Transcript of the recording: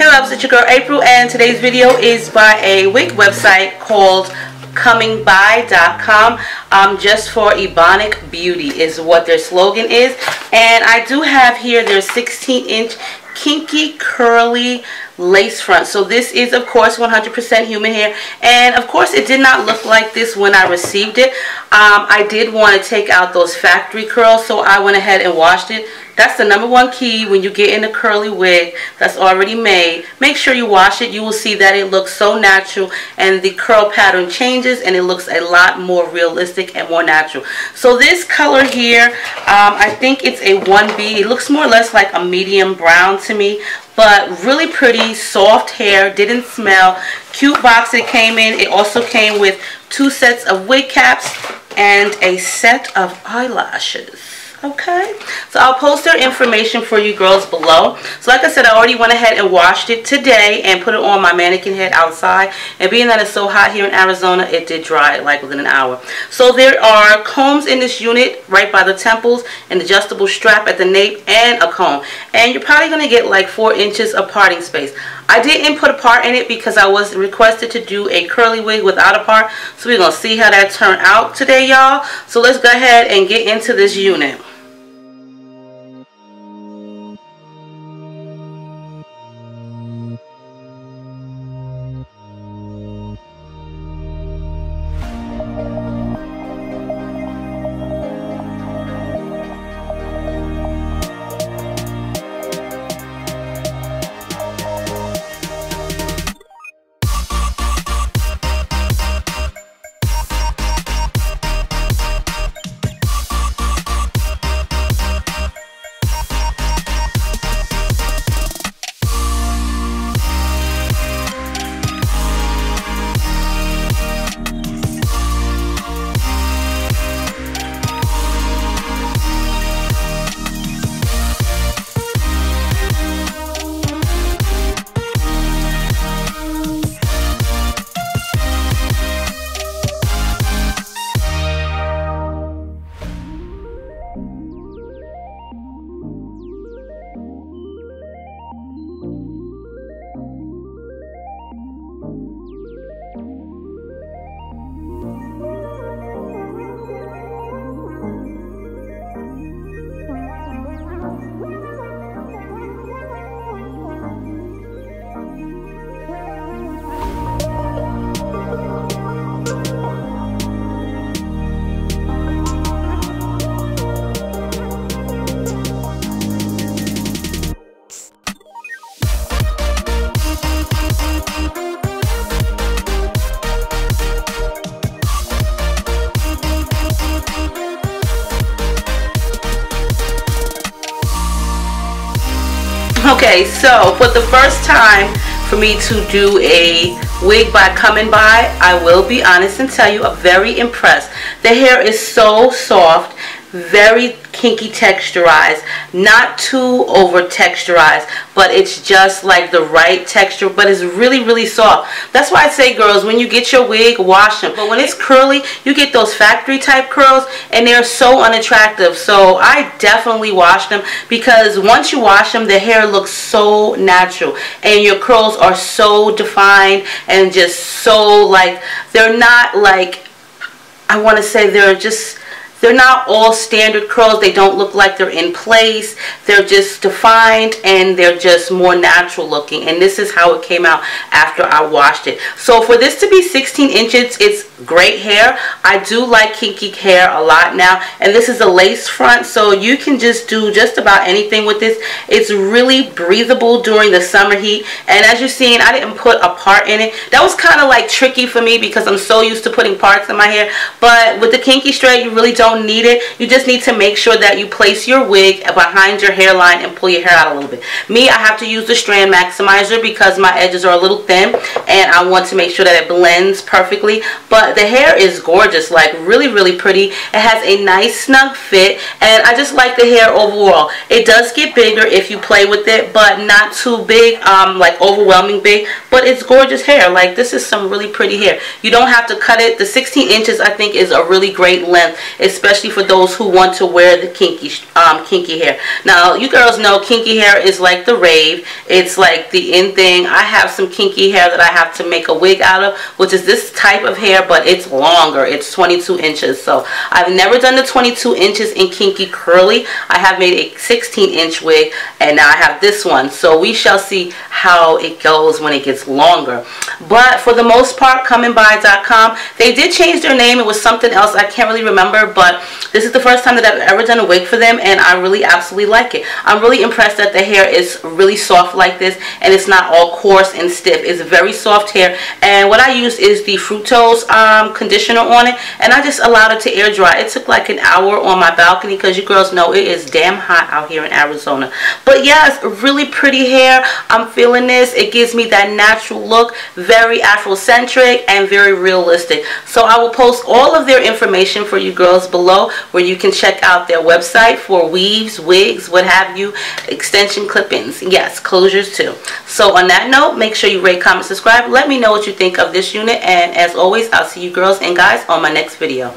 Hey loves, it's your girl April and today's video is by a wig website called comingbuy.com um, just for Ebonic Beauty is what their slogan is. And I do have here their 16 inch kinky curly lace front so this is of course 100% human hair and of course it did not look like this when I received it um, I did want to take out those factory curls so I went ahead and washed it that's the number one key when you get in a curly wig that's already made. Make sure you wash it. You will see that it looks so natural and the curl pattern changes and it looks a lot more realistic and more natural. So this color here, um, I think it's a 1B. It looks more or less like a medium brown to me but really pretty soft hair didn't smell. Cute box it came in. It also came with two sets of wig caps and a set of eyelashes okay. So I'll post their information for you girls below. So like I said I already went ahead and washed it today and put it on my mannequin head outside. And being that it's so hot here in Arizona it did dry like within an hour. So there are combs in this unit right by the temples an adjustable strap at the nape and a comb. And you're probably going to get like four inches of parting space. I didn't put a part in it because I was requested to do a curly wig without a part. So we're going to see how that turned out today y'all. So let's go ahead and get into this unit Okay, so for the first time for me to do a wig by ComingBuy, I will be honest and tell you I'm very impressed. The hair is so soft, very kinky texturized. Not too over texturized but it's just like the right texture but it's really really soft. That's why I say girls when you get your wig wash them but when it's curly you get those factory type curls and they're so unattractive. So I definitely wash them because once you wash them the hair looks so natural and your curls are so defined and just so like they're not like I want to say they're just they're not all standard curls. They don't look like they're in place. They're just defined and they're just more natural looking. And this is how it came out after I washed it. So for this to be 16 inches, it's great hair. I do like kinky hair a lot now. And this is a lace front. So you can just do just about anything with this. It's really breathable during the summer heat. And as you're seeing, I didn't put a part in it. That was kind of like tricky for me because I'm so used to putting parts in my hair. But with the kinky straight, you really don't don't need it. You just need to make sure that you place your wig behind your hairline and pull your hair out a little bit. Me, I have to use the strand maximizer because my edges are a little thin and I want to make sure that it blends perfectly. But the hair is gorgeous like really really pretty it has a nice snug fit and I just like the hair overall it does get bigger if you play with it but not too big um, like overwhelming big but it's gorgeous hair like this is some really pretty hair you don't have to cut it the 16 inches I think is a really great length especially for those who want to wear the kinky um, kinky hair. Now you girls know kinky hair is like the rave. It's like the in thing. I have some kinky hair that I have to make a wig out of which is this type of hair but it's longer. It's 22 inches. So I've never done the 22 inches in kinky curly. I have made a 16 inch wig and now I have this one. So we shall see how it goes when it gets longer but for the most part comingbuy.com they did change their name. It was something else. I can't really remember but this is the first time that I've ever done a wig for them and I really absolutely like it. I'm really impressed that the hair is really soft like this and it's not all coarse and stiff. It's very soft hair. And what I used is the Fructis um, conditioner on it and I just allowed it to air dry. It took like an hour on my balcony because you girls know it is damn hot out here in Arizona. But yes really pretty hair. I'm feeling this. It gives me that natural look very Afrocentric and very realistic. So I will post all of their information for you girls below where you can check out their website for weaves wigs what have you extension clippings yes closures too. So on that note make sure you rate comment subscribe. Let me know what you think of this unit. And as always I'll see you girls and guys on my next video